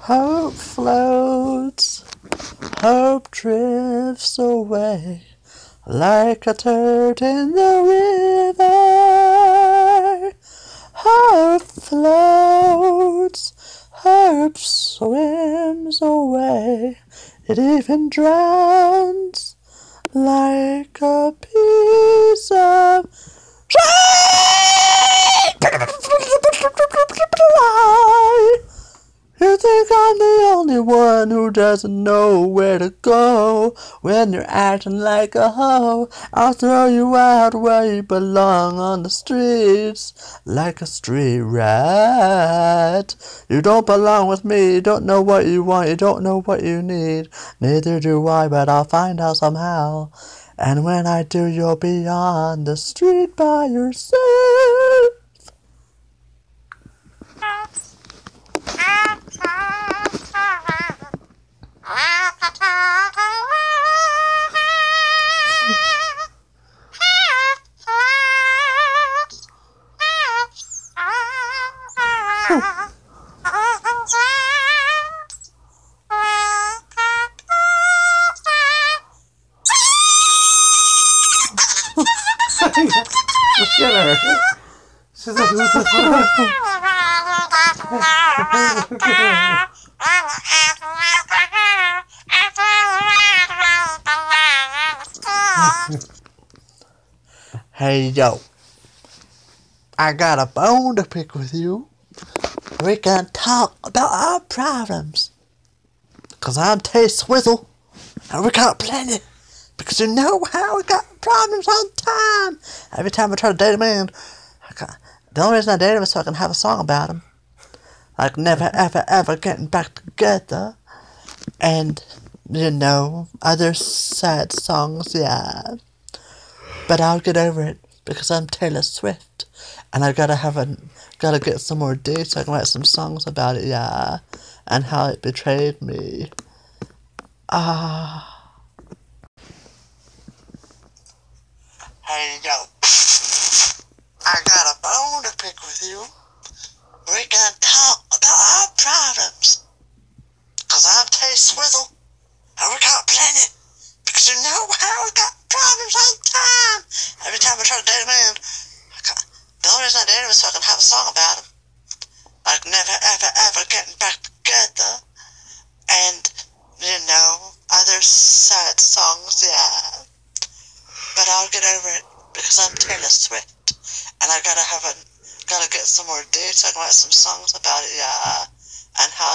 Hope floats, hope drifts away like a turd in the river. Hope floats, hope swims away. It even drowns like a piece doesn't know where to go when you're acting like a hoe? I'll throw you out where you belong on the streets like a street rat. You don't belong with me, you don't know what you want, you don't know what you need. Neither do I, but I'll find out somehow. And when I do, you'll be on the street by yourself. She's Hey yo, I got a bone to pick with you. We can talk about our problems. Cause I'm Tay Swizzle, and we got plenty. Because you know how we got problems all the time. Every time I try to date a man, I the only reason I date him is so I can have a song about him. Like never, ever, ever getting back together. And, you know, other sad songs, yeah. But I'll get over it because I'm Taylor Swift, and I gotta have a gotta get some more dates so I can write some songs about it, yeah, and how it betrayed me. Ah. Hey yo, I got a bone to pick with you. We can talk about our problems. Cause I'm Tay Swizzle, and we got plenty. Because you know how we got problems all the time. Every time I try to date a man, the only reason I date him is so I can have a song about him. Like never, ever, ever getting back together. And, you know, other sad songs, yeah. I'll get over it because I'm Taylor Swift and I gotta have a gotta get some more dates. I got some songs about it, yeah, and how